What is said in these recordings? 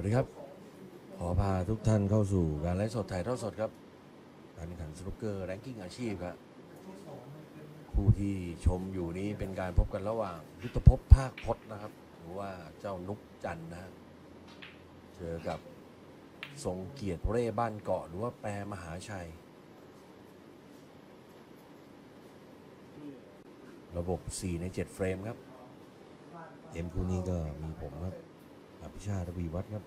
สวัสดีครับ ขอพาทุกท่านเข้าสู่การไลฟ์สดถ่ายทอดสดครับการแข่งขันสนุกเกอร์แรงกิ้งอาชีพครับผู้ที่ชมอยู่นี้เป็นการพบกันระหว่างยุทธภพภาคพจน์นะครับ หรือว่าเจ้านุกจันนะฮะเจอกับทรงเกียรติเร่บ้านเกาะหรือว่าแปรมหาชัย ระบบ 4 ใน 7 เฟรมครับเอ็มคู่นี้ก็มีผมครับ อภิชาติวีวัฒน์ครับ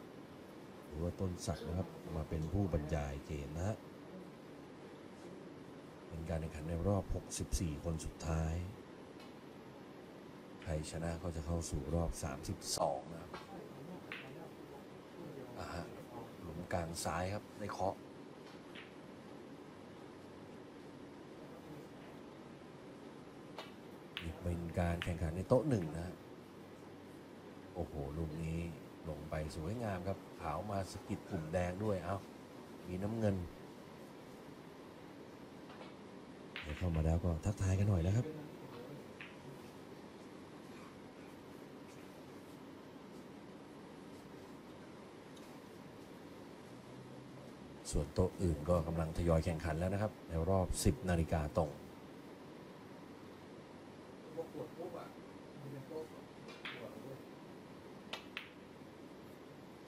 หรือว่าต้นศักดิ์นะครับ มาเป็นผู้บรรยายเกมนะฮะ เป็นการแข่งขันในรอบ 64 คนสุดท้าย ใครชนะก็จะเข้าสู่รอบ 32 นะครับอ่าฮะหลุมกลางซ้ายครับได้เคาะเป็นการแข่งขันในโต๊ะหนึ่งนะฮะโอ้โหลูกนี้ ลงไปสวยงามครับขาวมาสกิดกลุ่มแดงด้วยเอ้ามีน้ำเงินเดี๋ยวเข้ามาแล้วก็ทักทายกันหน่อยนะครับส่วนโต๊ะอื่นก็กำลังทยอยแข่งขันแล้วนะครับ ในรอบ 10 นาฬิกาตรง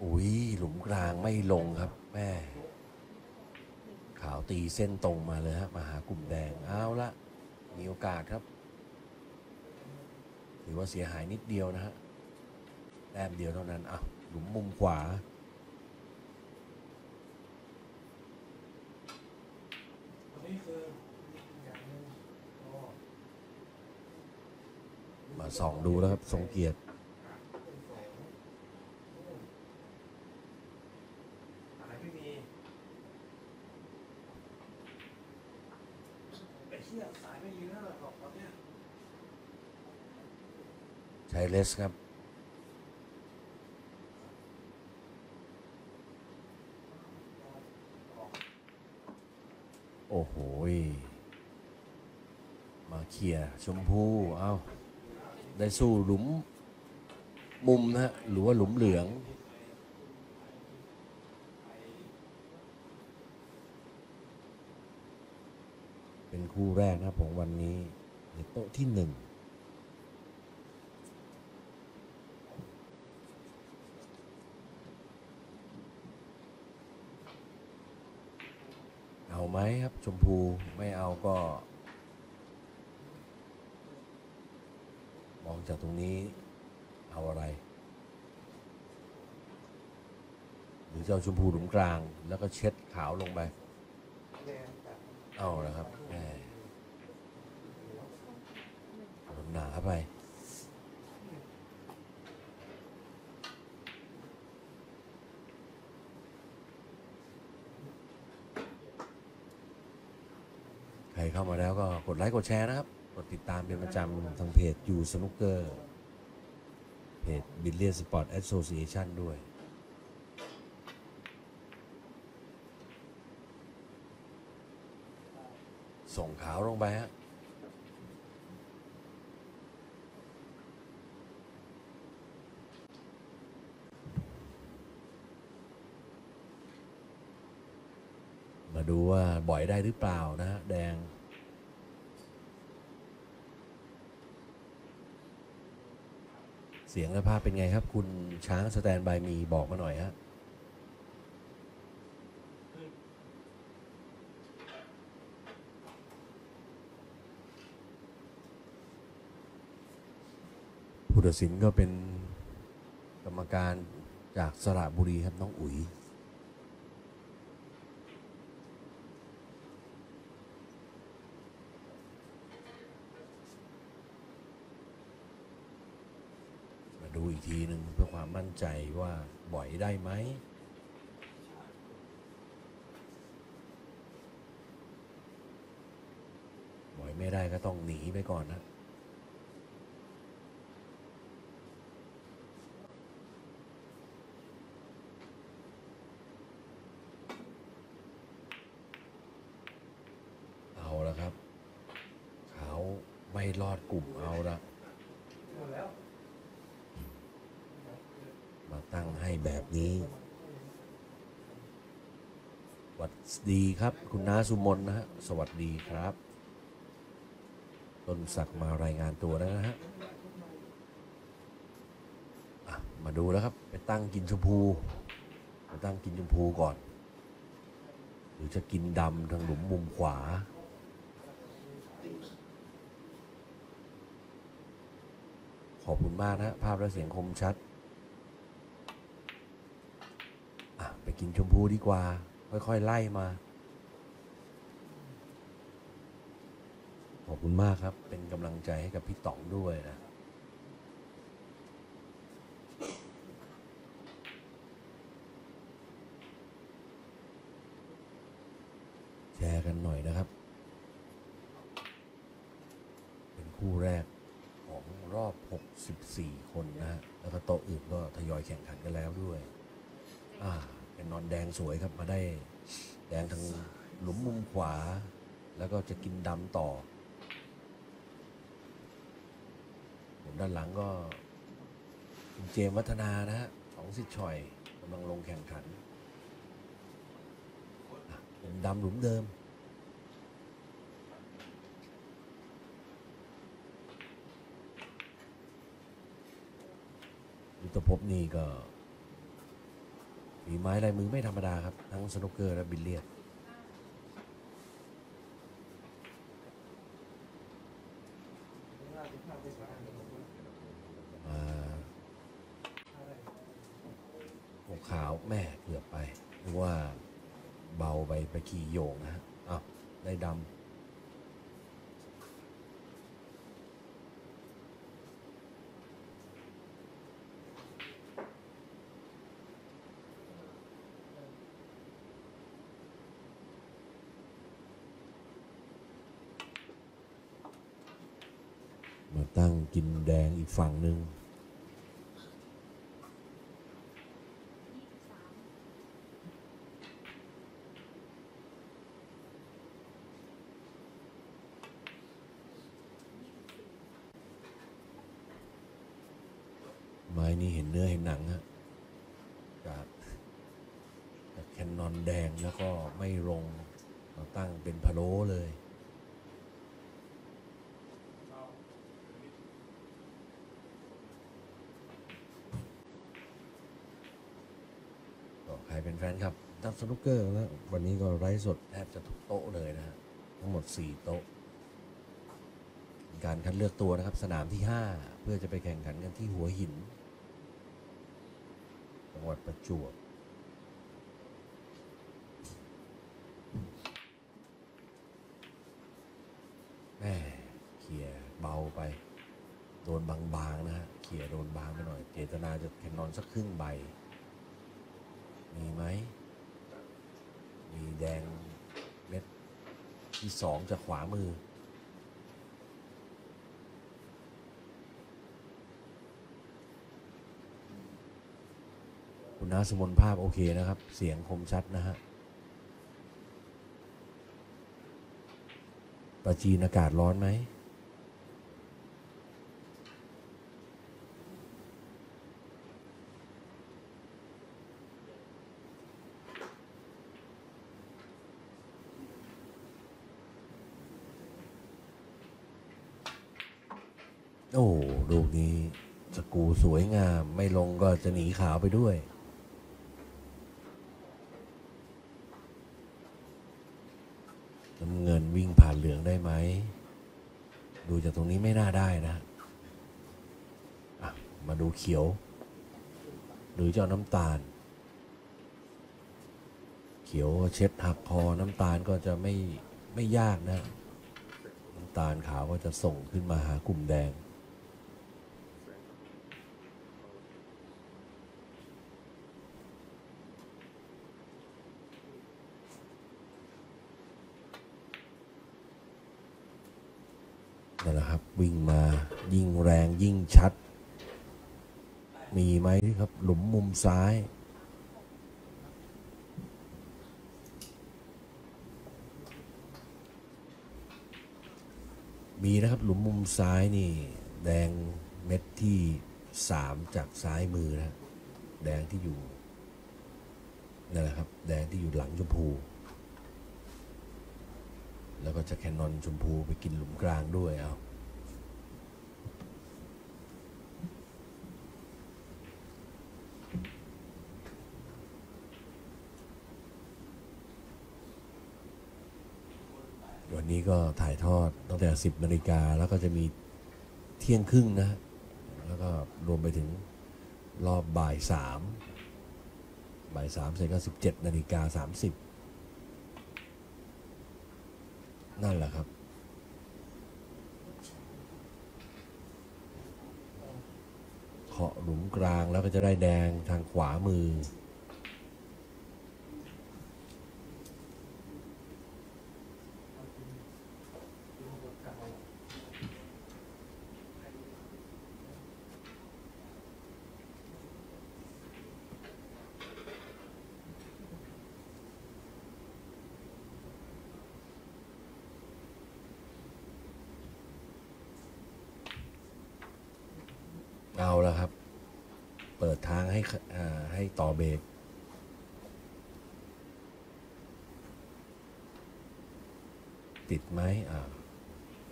อุ้ยหลุมกลางไม่ลงครับแม่ขาวตีเส้นตรงมาเลยฮะมาหากลุ่มแดงเอาละมีโอกาสครับถือว่าเสียหายนิดเดียวนะฮะแต้มเดียวเท่านั้นอะหลุมมุมขวามาส่องดูแล้วครับทรงเกียรติ อะไรไม่มีไอ้เหี้ยสายไม่ยืนแล้วหรอกตอนเนี้ย ใช้เล สครับ โอ้โห มาเคลียร์ชมพู่เอาได้สู้หลุมมุมนะฮะหรือว่าหลุมเหลืองเป็นคู่แรกนะครับของวันนี้ในโต๊ะที่หนึ่ง เอาไหมครับ ชมพูไม่เอาก็ มองจากตรงนี้เอาอะไร หรือจะเอาชมพูหลุมกลาง แล้วก็เช็ดขาวลงไป เอาละครับแหมหนาไป เข้ามาแล้วก็กดไลค์กดแชร์นะครับ กดติดตามเป็นประจำทางเพจยูสนุกเกอร์เพจบิลเลียนสปอร์ตแอสโซเ t ชันด้วยส่งขาวลงไปฮะมาดูว่าบ่อยได้หรือเปล่านะฮะแดง สียงและภาพเป็นไงครับ คุณช้างสแตนบายมีบอกมาหน่อยฮะผู้ตัดสินก็เป็นกรรมการจากสระบุรีครับน้องอุ๋ย อีกทีหนึ่งเพื่อความมั่นใจว่าบ่อยได้ไหมบ่อยไม่ได้ก็ต้องหนีไปก่อนนะเอาละครับ เขาไม่รอดกลุ่มเอาละ หมด แล้แบบนี้สวัสดีครับ คุณน้าสุมนนะฮะ สวัสดีครับ ต้นศักมารายงานตัวแล้วนะฮะมาดูแล้วครับ ไปตั้งกินชมพูไปตั้งกินชมพูก่อน หรือจะกินดำทางหลุมมุมขวาขอบคุณมากนะภาพและเสียงคมชัด อะ ไป กินชมพูดีกว่า ค่อย ๆ ไล่มา ขอบคุณมากครับ เป็นกำลังใจให้กับพี่ต๋องด้วยนะแชร์กันหน่อยนะครับ เป็นคู่แรกของรอบ 64 คนนะฮะ แล้วก็โต๊ะอื่นก็ทยอยแข่งขันกันแล้วด้วย อ่า เป็นนอนแดงสวยครับมาได้แดงทางหลุมมุมขวา แล้วก็จะกินดำต่อส่วนด้านหลังก็คุณเจมวัฒนานะฮะของสิทธิ์ชอยกำลังลงแข่งขันอะเป็นดำหลุมเดิมยุทธภพนี่ก็ ฝีไม้ลายมือไม่ธรรมดาครับ ทั้งสนุกเกอร์และบิลเลียดห้าสิบห้าสิบห้ามาหกขาวแม่เกือบไปหรือว่าเบาไปไปขี่โยงนะฮะอ้าวได้ดำมาตั้ง กินแดงอีกฝั่งหนึ่งไม้นี่เห็นเนื้อเห็นหนังฮะจากแคนนอนแดงแล้วก็ไม่ลงมาตั้งเป็นพะโล้เลย ก็ใครเป็นแฟนครับดับสนุกเกอร์แล้ววันนี้ก็ไร้สดแทบจะทุกโต๊ะเลยนะฮะทั้งหมด 4 โต๊ะการคัดเลือกตัวนะครับสนามที่ 5 เพื่อจะไปแข่งขันกันที่หัวหินจังหวัดประจวบแม่เขี่ยเบาไป โดนบางๆนะฮะเขี่ยโดนบางไปหน่อย เจตนาจะแข่งนอนสักครึ่งใบ ไหม มีแดงเม็ดที่สองจากขวามือ คุณน้าสมนภาพโอเคนะครับ เสียงคมชัดนะฮะปราจีนอากาศร้อนไหม โอ้ลูกนี้ สวยงาม ไม่ลงก็จะหนีขาวไปด้วย น้ำเงินวิ่งผ่านเหลืองได้ไหม ดูจากตรงนี้ไม่น่าได้นะะมาดูเขียว หรือจะเอาน้ำตาล เขียวเช็ดหักคอน้ำตาลก็จะไม่ไม่ยากนะ น้ำตาลขาวก็จะส่งขึ้นมาหากลุ่มแดง นั่แหละครับ วิ่งมายิ่งแรงยิ่งชัด มีไหมครับ หลุมมุมซ้าย มีนะครับหลุมมุมซ้ายนี่ แดงเม็ดที่สามจากซ้ายมือนะ แดงที่อยู่นั่นแหละครับ แดงที่อยู่หลังชมพู แล้วก็จะแคนนอนชมพูไปกินหลุมกลางด้วยเอาวันนี้ก็ถ่ายทอดตั้งแต่ 10นาฬิกาแล้วก็จะมีเที่ยงครึ่งนะ แล้วก็รวมไปถึงรอบบ่ายสามบ่ายสามเสร็จก็ 17นาฬิกา30 นั่นแหละครับ เคาะหลุมกลางแล้วก็จะได้แดงทางขวามือ เอาแล้วครับ เปิดทางให้ขอ่าให้ต่อเบรกติดไหมอ่า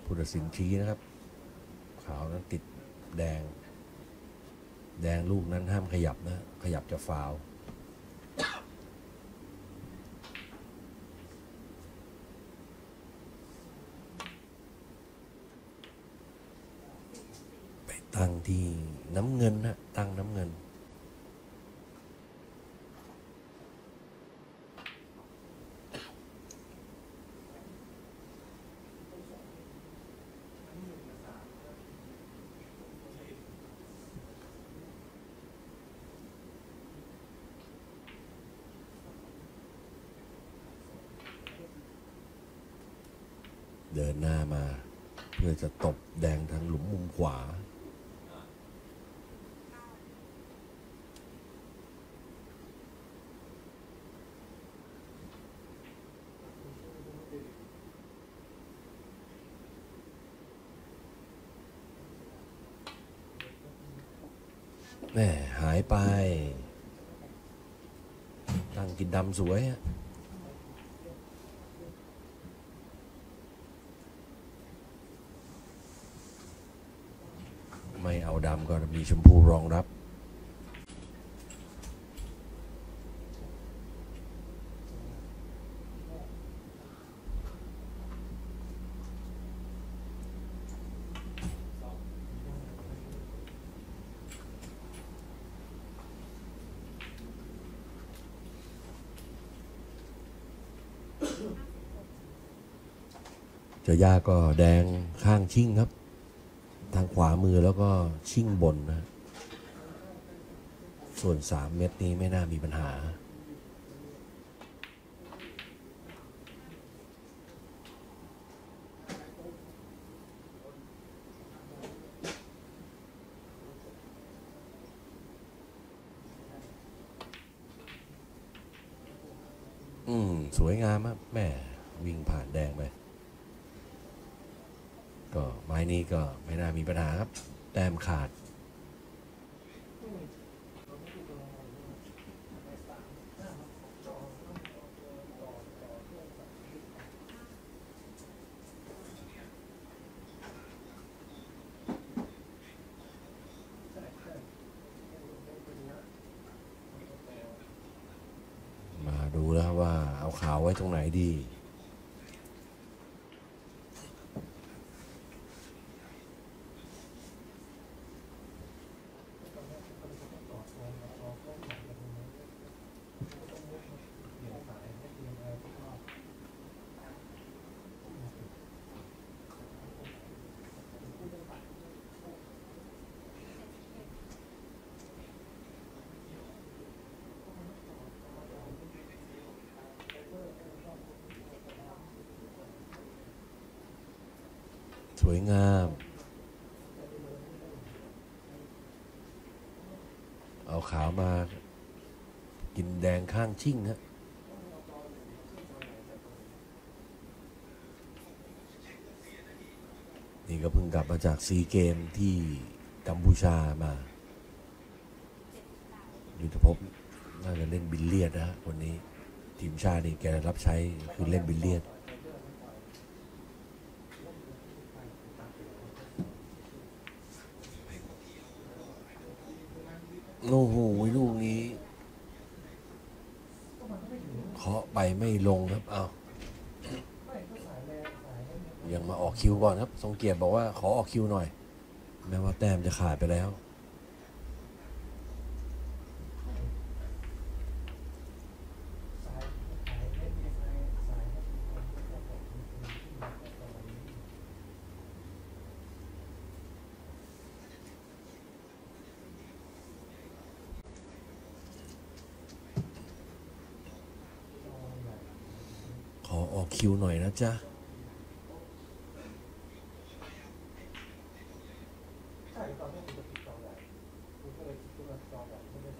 ผู้ ตัดสินชี้นะครับ ขาวนั้นติดแดง แดงลูกนั้นห้ามขยับนะ ขยับจะฟาวล์ไปตั้งที่น้ำเงินนะตั้งน้ำเงิน เดินหน้ามา เพื่อจะตบแดงทางหลุมมุมขวาแม่หายไป ตั้งกินดำสวยอะ ไม่เอาดำก็ มีชมพูรองรับเจอย่าก็แดงข้างชิ่งครับ มือแล้วก็ชิ่งบนนะ ส่วนสามเม็ดนี้ไม่น่ามีปัญหา อืม สวยงามครับแม่วิ่งผ่านแดงไป ก็ไม้นี้ก็ไม่น่ามีปัญหาครับ แต้มขาด มาดูแล้วครับว่าเอาขาวไว้ตรงไหนดี สวยงาม เอาขาวมา กินแดงข้างชิ่งฮะนี่ก็เพิ่งกลับมาจากซีเกมที่กัมพูชามา ยุทธภพน่าจะเล่นบิลเลียดนะฮะคนนี้ ทีมชาตินี่แกรับใช้คือเล่นบิลเลียด โอ้โหลูกนี้เคาะไปไม่ลงครับเอาวไม่ก็สายแรงสายให้มันยังมาออกคิวก่อนครับ ทรงเกียรติบอกว่าขอออกคิวหน่อย แม้ว่าแต้มจะขาดไปแล้ว สายสายให้มีสายสายให้มีคนที่จะบอกมีคนที่มาตอนนี้ ขอออกคิวหน่อยนะ จ๊ะ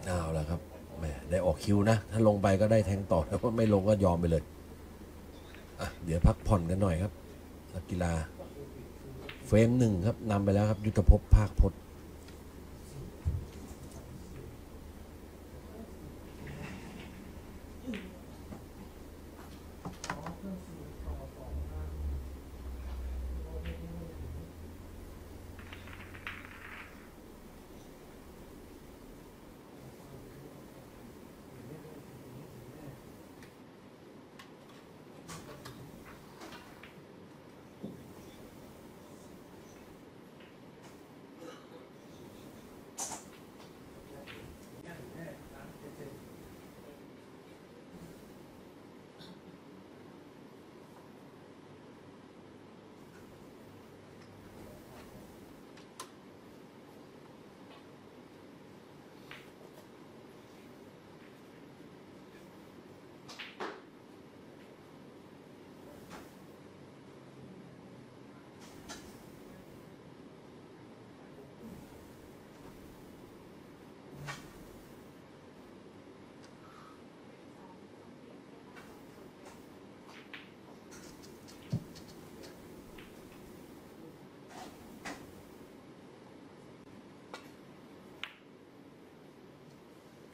เอาละครับแหมได้ออกคิวนะ ถ้าลงไปก็ได้แทงต่อแต่ว่าไม่ลงก็ยอมไปเลยอะเดี๋ยวพักผ่อนกันหน่อยครับนักกีฬา เฟรมหนึ่งครับนำไปแล้วครับ ยุทธภพภาคพจน์ อ๋อเครื่องสูบต่อสองห้าโอ้ไม่ได้ไม่ถึง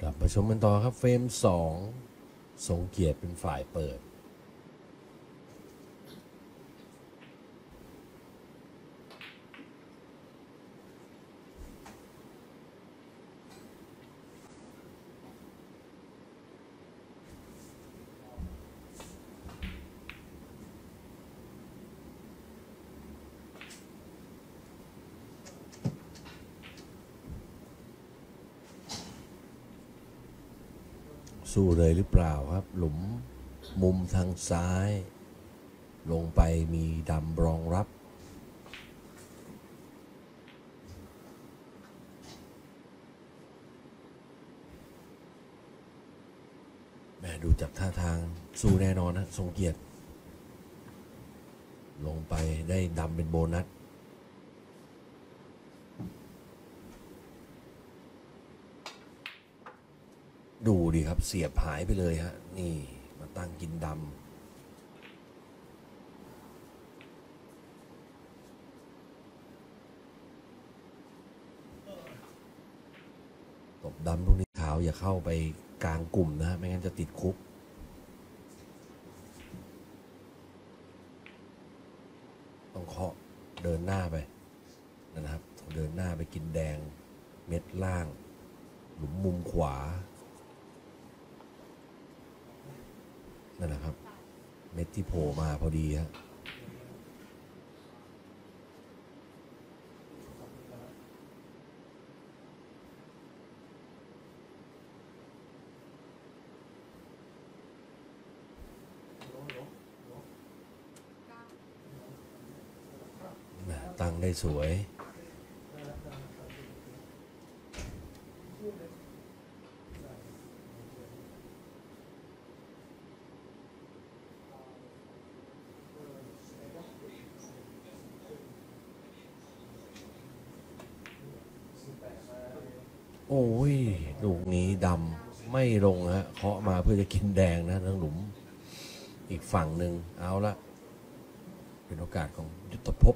กลับ มาชมกันต่อครับเฟรมสองทรงเกียรติเป็นฝ่ายเปิด สู้เลยหรือเปล่าครับ หลุมมุมทางซ้าย ลงไปมีดำรองรับ แม่ดูจากท่าทางสู้แน่นอนนะทรงเกียรติ ลงไปได้ดำเป็นโบนัส ดูดิครับ เสียบหายไปเลยฮะ นี่มาตั้งกินดำตบดำลูกนี้ขาวอย่าเข้าไปกลางกลุ่มนะฮะไม่งั้นจะติดคุก ต้องเคาะเดินหน้าไปนะครับ เดินหน้าไปกินแดงเม็ดล่าง หลุมมุมขวา นั่นแหละครับ เม็ดที่โผล่มาพอดีฮะตั้งได้สวย โอ้ย ลูกนี้ดำ ไม่ลงฮะเคาะมาเพื่อจะกินแดงนะทั้งหลุม อีกฝั่งหนึ่งเอาละเป็นโอกาสของยุทธภพ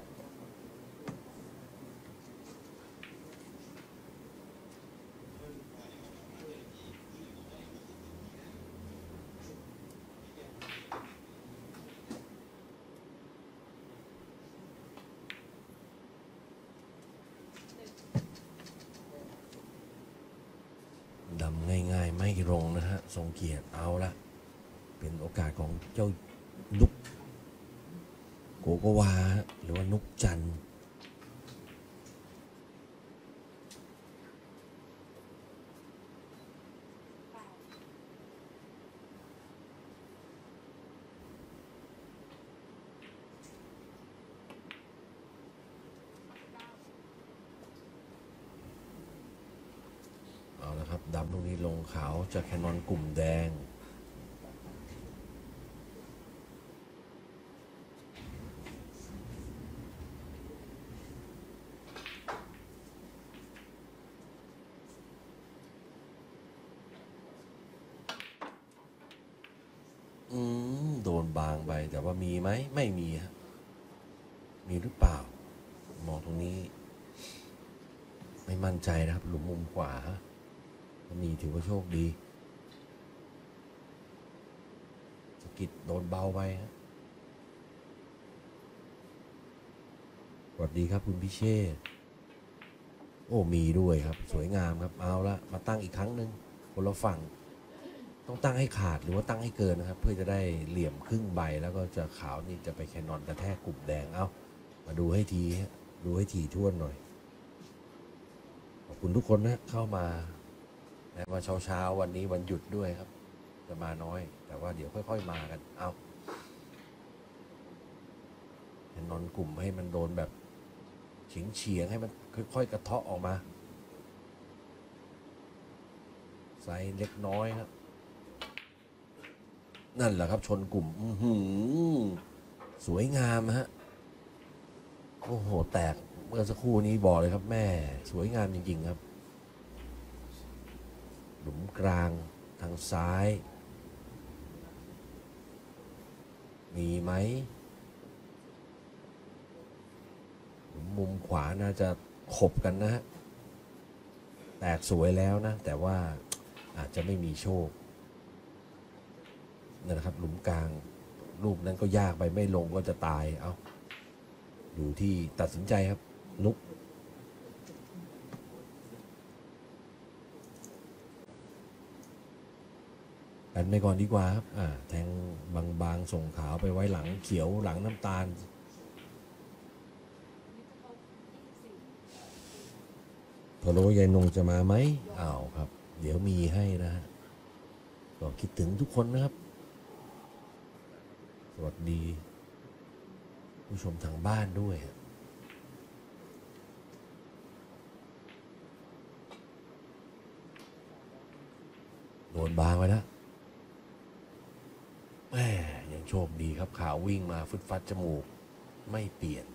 ดำง่ายๆ ไม่ลงนะฮะ ทรง เกียรติเอาละเป็นโอกาสของเจ้านุกโกโกวาหรือว่านุกจันทร์เอาละครับดำลูกนี้ลงขาว จากแคนนอนกลุ่มแดง อืม โดนบางไป แต่ว่ามีไหม ไม่มีฮะ มีหรือเปล่า มองตรงนี้ ไม่มั่นใจนะครับ หลุมมุมขวาถ้ามีถือว่าโชคดีสะ กิดโดนเบาไปสวัสดีครับคุณพิเชษโอ้มีด้วยครับ สวยงามครับเอาละมาตั้งอีกครั้งหนึ่งคนละฝั่ง ต้องตั้งให้ขาดหรือว่าตั้งให้เกินนะครับ เพื่อจะได้เหลี่ยมครึ่งใบแล้วก็จะขาวนี่จะไปแคนนอนกระแทกกลุ่มแดงเอามาดูให้ทีดูให้ทีท่วนหน่อยขอบคุณทุกคนนะเข้ามาแม้ว่าเช้าเช้าๆวันนี้วันหยุดด้วยครับจะมาน้อย แต่ว่าเดี๋ยวค่อย ๆ มากัน เอาแคนนอนกลุ่มให้มันโดนแบบเฉียงเฉียงๆให้มันค่อย ๆ กระเทาะออกมาไซส์เล็กน้อยครับนั่นแหละครับชนกลุ่มหือสวยงามฮะ โอ้โห แตกเมื่อสักครู่นี้บอกเลยครับแม่ สวยงามจริง ๆ ครับ หลุมกลางทางซ้าย มีไหม มุมขวาน่าจะขบกันนะฮะแตกสวยแล้วนะ แต่ว่าอาจจะไม่มีโชคนะครับ หลุมกลางลูกนั้นก็ยากไปไม่ลงก็จะตาย เอาอยู่ที่ตัดสินใจครับนุก กันไปก่อนดีกว่าครับอ่าแทงบางๆ ส่งขาวไปไว้หลังเขียวหลังน้ำตาล พอรู้ยายนงจะมาไหมอ้าวครับ เดี๋ยวมีให้นะฮะก็คิดถึงทุกคนนะครับ สวัสดี ผู้ชมทางบ้านด้วยโดนบางไปแล้ว แหมยังโชคดีครับขาววิ่งมาฟึดฟัดจมูก ไม่เปลี่ยน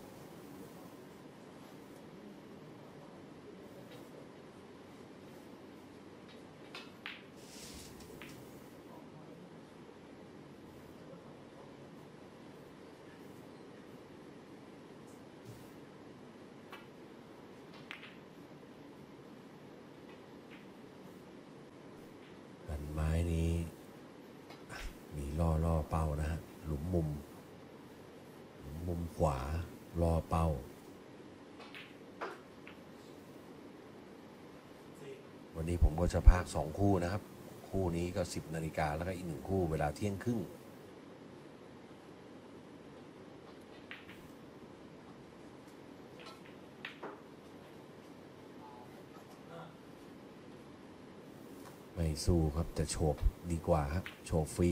ไม้นี้อะมีล่อล่อเป้านะฮะ หลุมมุม หลุมมุมขวา ล่อเป้า วันนี้ผมก็ จะพากสองคู่นะครับ คู่นี้ก็สิบนาฬิกาแล้วก็อีกหนึ่งคู่เวลาเที่ยงครึ่งไม่สู้ครับจะโฉบดีกว่าครับโชว์ฟรี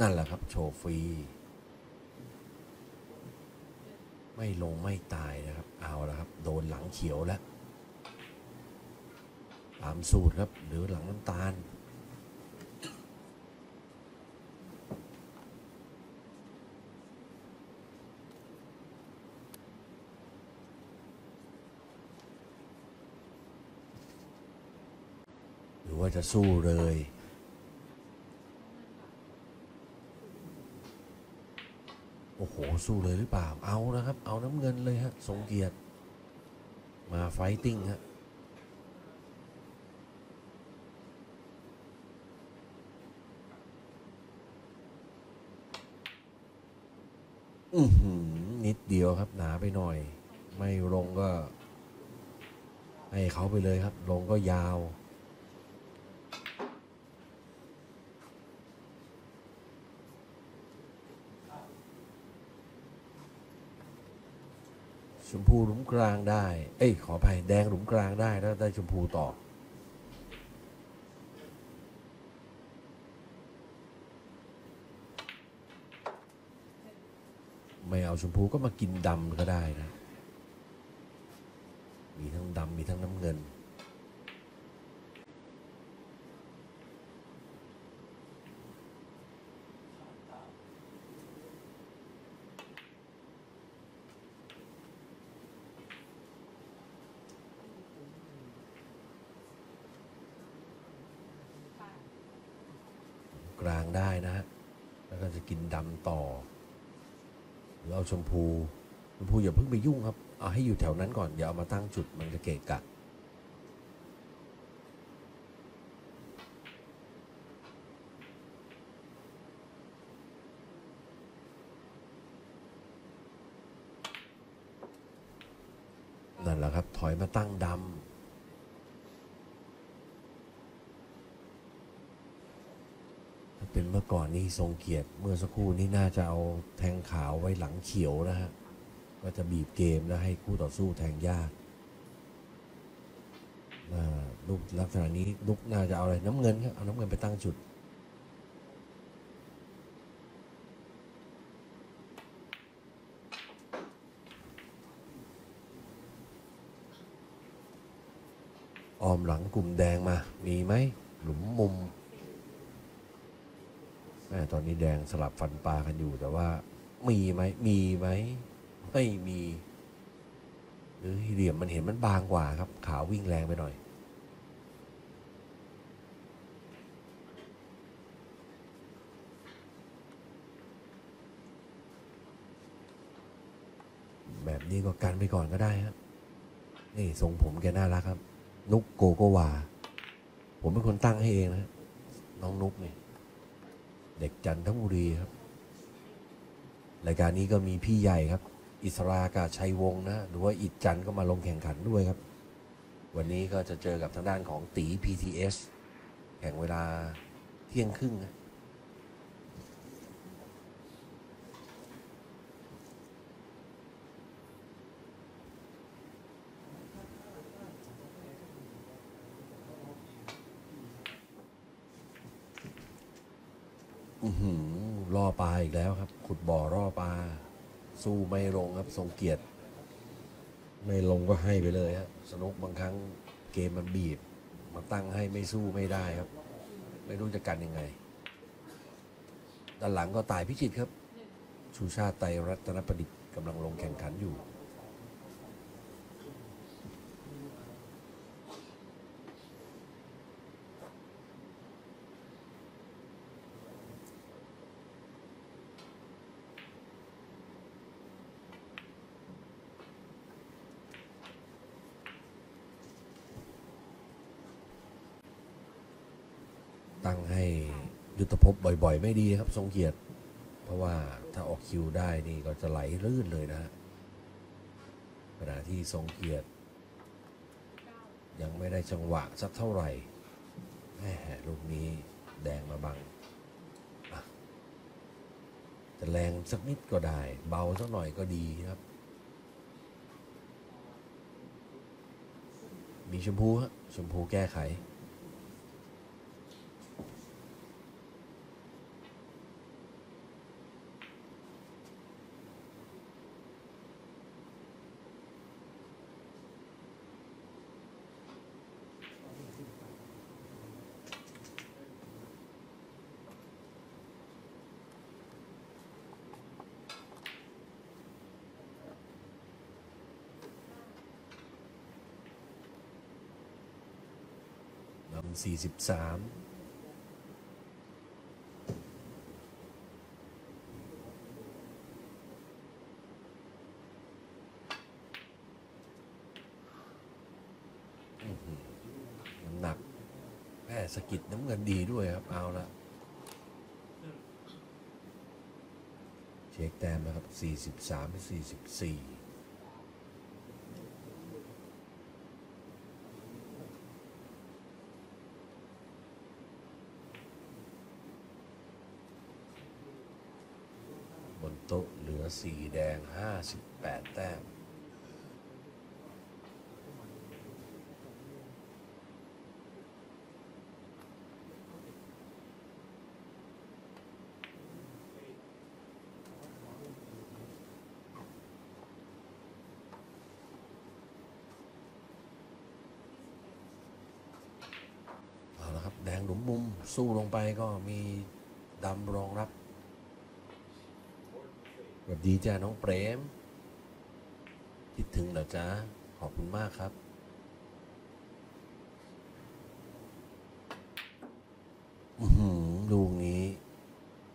นั่นแหละครับโชว์ฟรี ไม่ลงไม่ตายนะครับ เอาแล้วครับ โดนหลังเขียวแล้ว ตามสูตรครับ หรือหลังน้ำตาล หรือว่าจะสู้เลยโอ้โห สู้เลยหรือเปล่า เอานะครับ เอาน้ำเงินเลยฮะทรงเกียรติ มาไฟติ้งฮะ ไปหน่อย ไม่ลงก็ ให้เขาไปเลยครับ ลงก็ยาว ชมพูหลุมกลางได้ เอ้ยขอไปแดงหลุมกลางได้แล้วได้ชมพูต่อ ชมพูก็มากินดำก็ได้นะ มีทั้งดำมีทั้งน้ำเงิน กลางได้นะฮะแล้วก็จะกินดำต่อ รือเอาชมพูชมพูอย่าเพิ่งไปยุ่งครับ เอาให้อยู่แถวนั้นก่อน อย่าเอามาตั้งจุดมันจะเกะกะนั่นแหละครับ ถอยมาตั้งดาวา เป็นเมื่อก่อนนี่ทรงเกียรติเมื่อสักครู่นี่น่าจะเอาแทงขาวไว้หลังเขียวนะฮะก็จะบีบเกมแล้วให้คู่ต่อสู้แทงยากน่าลูกลักษณะนี้ลูกน่าจะเอาอะไรน้ำเงินครับเอาน้ำเงินไปตั้งจุดออมหลังกลุ่มแดงมา มีไหมหลุมมุม ตอนนี้แดงสลับฟันปลากันอยู่ แต่ว่า มีไหมมีไหมไม่มีหรือเหลี่ยมมันเห็นมันบางกว่าครับ ขาววิ่งแรงไปหน่อย แบบนี้ก็กันไปก่อนก็ได้ครับนี่ทรงผมแกน่ารักครับ นุกโกโกวา ผมเป็นคนตั้งให้เองนะ น้องนุกนี่ เด็กจันทบุรีครับ รายการนี้ก็มีพี่ใหญ่ครับ อิสรากาชัยวงศ์นะหรือว่าอิดจันก็มาลงแข่งขันด้วยครับ วันนี้ก็จะเจอกับทางด้านของตี PTS แข่งเวลาเที่ยงครึ่งนะ อือหือล่อปลาอีก แล้วครับ ขุดบ่อร่อปลาสู้ไม่ลงครับทรงเกียรติ ไม่ลงก็ให้ไปเลยฮะสนุกบางครั้งเกมมันบีบมาตั้งให้ไม่สู้ไม่ได้ครับ ไม่รู้จะกันยังไง ด้านหลังก็ตายพิจิตครับ ชูชาติไตรรัตนประดิษฐ์กำลังลงแข่งขันอยู่ ตั้งให้ยุทธภพ บ่อยๆ ไม่ดีครับ ทรงเกียรติ เพราะว่าถ้าออกคิวได้นี่ก็จะไหลลื่นเลยนะขณะที่ทรงเกียรติ ยังไม่ได้จังหวะสักเท่าไหร่แหม่ลูกนี้แดงมาบังจะแรงสักนิดก็ได้ เบาสักหน่อยก็ดีครับ มีชมพูฮะชมพูแก้ไข นำสี่สิบสามน้ำหนักแม่สกิดน้ำเงินดีด้วยครับ เอาละเช็คแต้มนะครับสี่สิบสามเป็นสี่ สีแดง 58 แต้ม เอาละครแดงหลุมมุม สู้ลงไปก็มีดำรองรับ แบบดีจ้าน้องเปรม คิดถึงเหรอจ๊ะ ขอบคุณมากครับ อือหูลูกนี้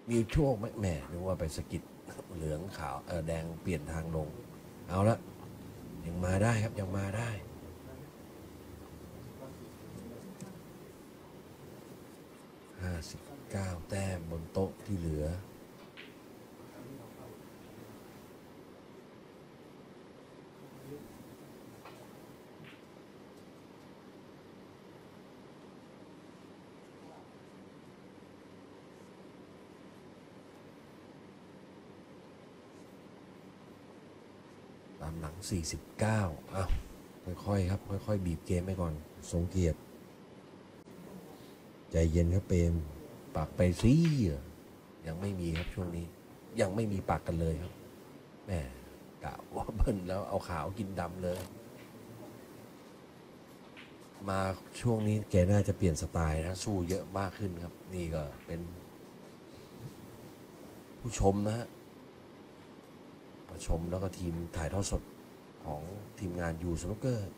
มีโชคไหมแหมนึกว่าไปสะกิดเหลืองขาวเออแดงเปลี่ยนทางลง เอาละยังมาได้ครับ ยังมาได้ห้าสิบเก้าแต้มบนโต๊ะที่เหลือ ตามหลัง 49อ้าวค่อยๆครับ ค่อยๆ บีบเกมไปก่อนทรงเกียรติใจเย็นครับเปมปากไปซิยังไม่มีครับช่วงนี้ ยังไม่มีปากกันเลยครับแหมกะว่าเบิ้ลแล้วเอาขาวกินดำเลย มาช่วงนี้แกน่าจะเปลี่ยนสไตล์นะสู้เยอะมากขึ้นครับ นี่ก็เป็น ผู้ชมนะฮะมาชมแล้วก็ทีมถ่ายทอดสด ของทีมงานยูสนุกเกอร์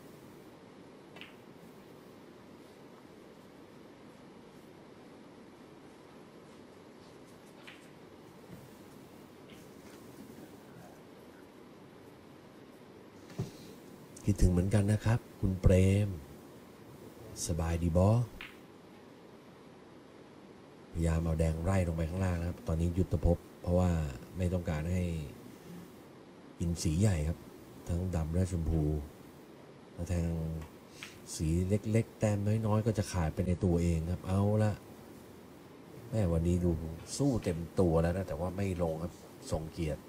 คิดถึงเหมือนกันนะครับ คุณเปรม สบายดีบอพยายามเอาแดงไล่ลงไปข้างล่างนะครับ ตอนนี้ยุทธภพ เพราะว่าไม่ต้องการให้กินสีใหญ่ครับ ทั้งดำและชมพูแล้วทางสีเล็ก ๆ แต้มน้อยๆก็จะขาดไปในตัวเองครับ เอาละแม่วันนี้ดูสู้เต็มตัวแล้วนะ แต่ว่าไม่ลงครับทรงเกียรติ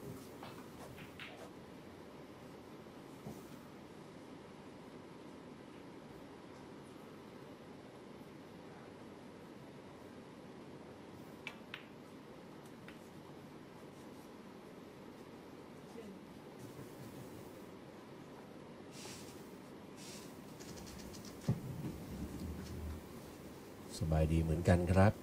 สบายดีเหมือน กันครับ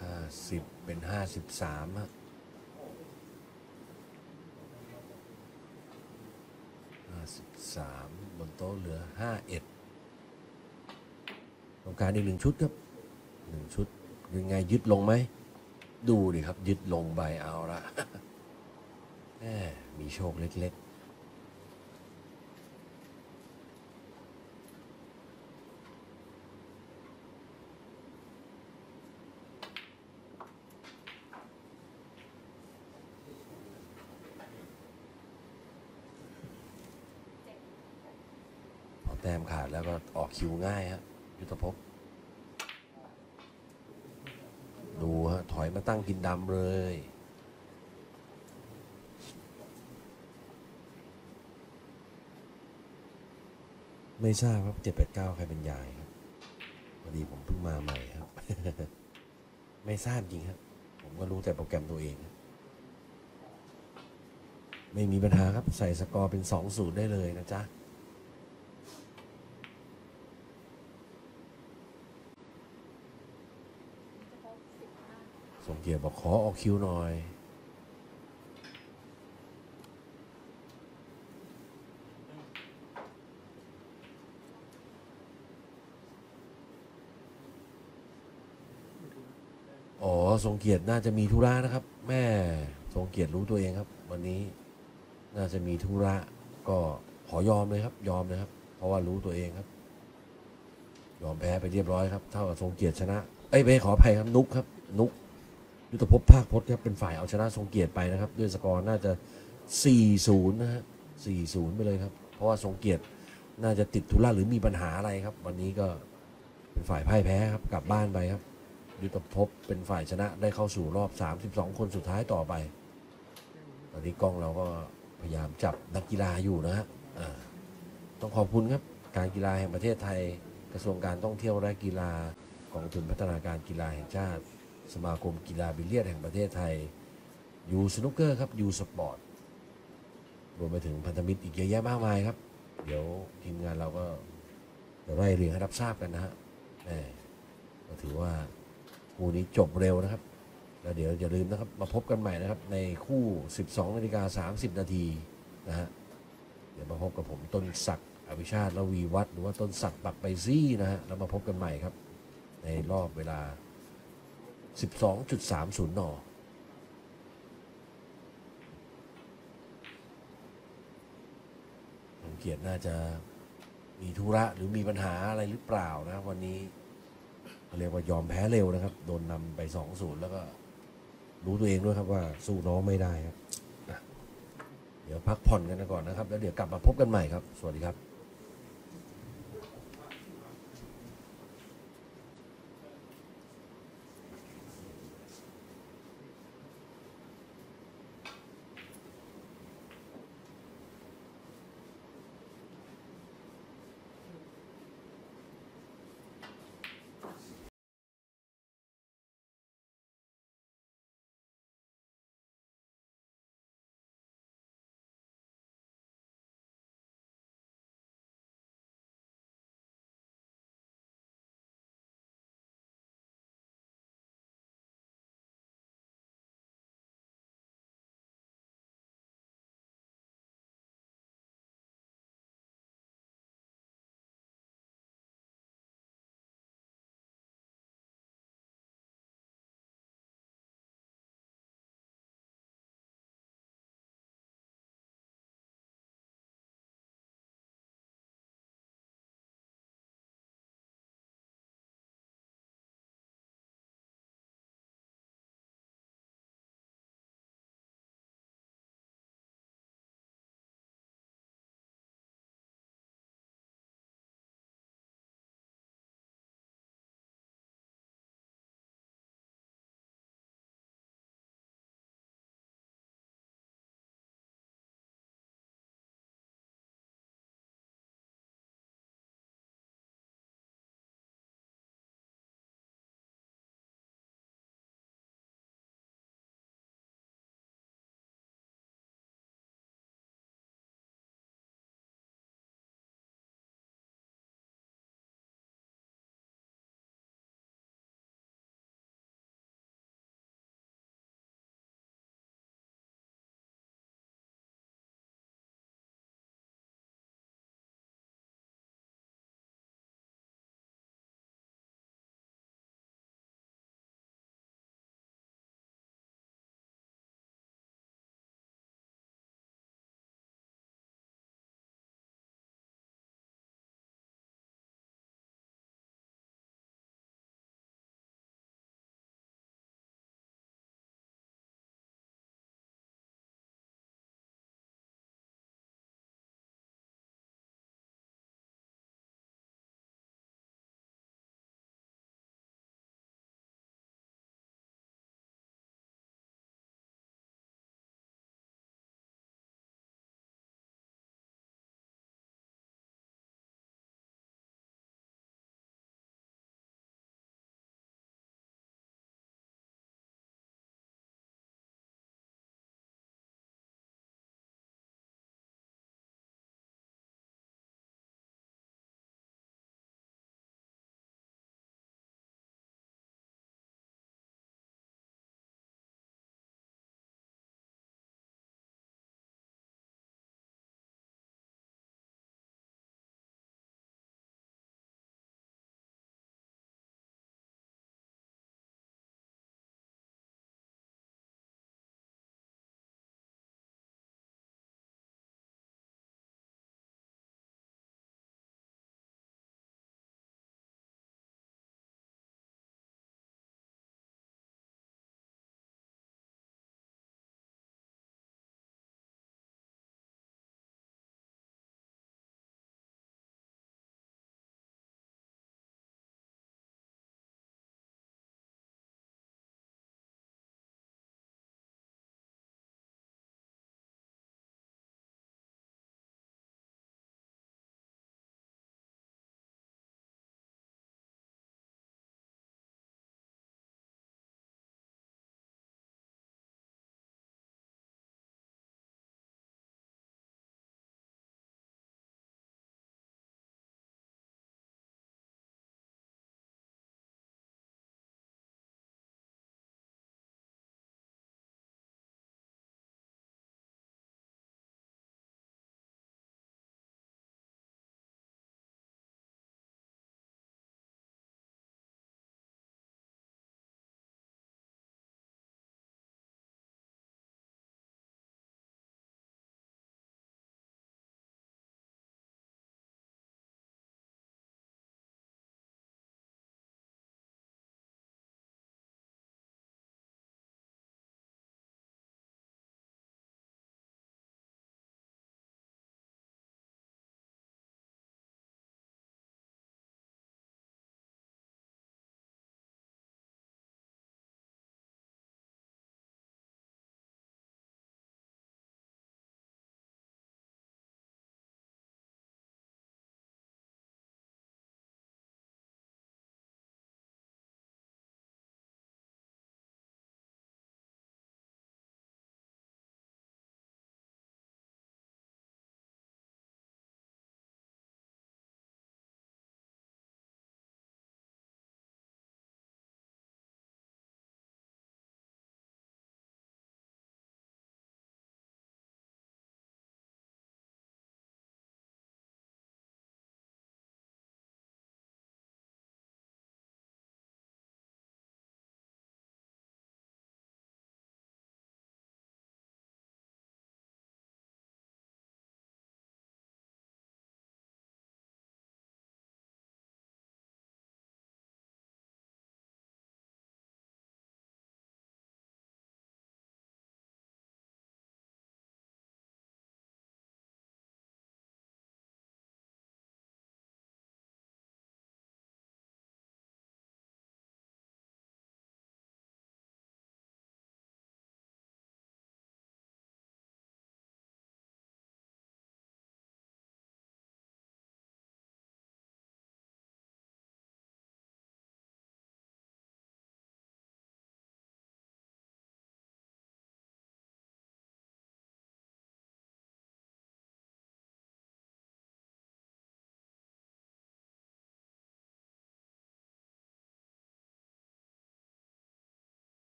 ห้าสิบเป็นห้าสิบสามฮะห้าสิบสามบนโต๊ะเหลือห้าเอ็ดต้องการอีกหนึ่งชุดครับ หนึ่งชุดยังไงยึดลงไหม ดูดิครับ ยึดลงไปเอาละแหมมีโชคเล็กๆพอแต้มขาดแล้วก็ออกคิวง่ายฮะยุทธภพ ดูฮะ ถอยมา ตั้งกินดำเลย ไม่ทราบครับเจ็ดแปดเก้าใครเป็นยายครับพอดีผมเพิ่งมาใหม่ครับ ไม่ทราบจริงครับ ผมก็รู้แต่โปรแกรมตัวเอง ไม่มีปัญหาครับใส่สกอร์เป็นสองศูนย์ได้เลยนะจ๊ะ เกียร์บอกขอออกคิวหน่อย อ๋อ ทรงเกียรติน่าจะมีธุระนะครับ แม่ ทรงเกียรติรู้ตัวเองครับ วันนี้น่าจะมีธุระ ก็ขอยอมเลยครับ ยอมเลยครับ เพราะว่ารู้ตัวเองครับ ยอมแพ้ไปเรียบร้อยครับ เท่ากับทรงเกียรติชนะ เอ้ยไม่ขออภัยครับ นุกครับ นุก ยุทธภพภาคพจน์ครับเป็นฝ่ายเอาชนะทรงเกียรติไปนะครับ ด้วยสกอร์น่าจะ 4-0 นะฮะ 4-0 ไปเลยครับ เพราะว่าทรงเกียรติน่าจะติดธุระหรือมีปัญหาอะไรครับ วันนี้ก็เป็นฝ่ายพ่ายแพ้ครับกลับบ้านไปครับ ยุทธภพเป็นฝ่ายชนะได้เข้าสู่รอบ 32 คนสุดท้ายต่อไป ตอนนี้กล้องเราก็พยายามจับนักกีฬาอยู่นะฮะต้องขอบคุณครับการกีฬาแห่งประเทศไทย กระทรวงการท่องเที่ยวและกีฬากองทุนพัฒนาการกีฬาแห่งชาติ สมาคมกีฬาบิลเลียดแห่งประเทศไทย U Snooker ครับ U Sport รวมไปถึงพันธมิตรอีกเยอะแยะมากมายครับ เดี๋ยวทีมงานเราก็จะไล่เรียงให้รับทราบกันนะฮะแหม่ก็ถือว่าคู่นี้จบเร็วนะครับ แล้วเดี๋ยวอย่าลืมนะครับ มาพบกันใหม่นะครับ ในคู่ 12นาฬิกา30 นาทีนะฮะเดี๋ยวมาพบกับผมต้นศักดิ์อภิชาติละวีวัฒหรือว่าต้นศักดิ์ปักไปซี่นะฮะแล้วมาพบกันใหม่ครับ ในรอบเวลา 12.30นผมเกียรติน่าจะมีธุระหรือมีปัญหาอะไรหรือเปล่านะ วันนี้เรียกว่ายอมแพ้เร็วนะครับ โดนนำไป2อศูนย์แล้วก็รู้ตัวเองด้วยครับว่าสู้น้องไม่ได้ครับ เดี๋ยวพักผ่อนกันก่อนนะครับ แล้วเดี๋ยวกลับมาพบกันใหม่ครับ สวัสดีครับ